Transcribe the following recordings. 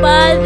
班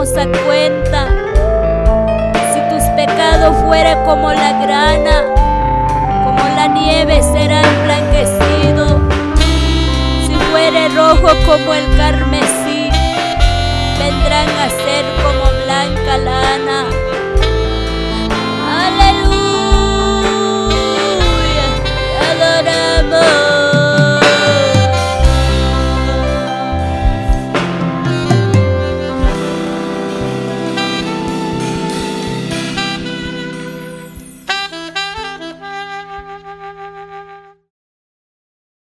a cuenta. Si tus pecados fueran como la grana, como la nieve será emblanquecido. Si fuere rojo como el carmón,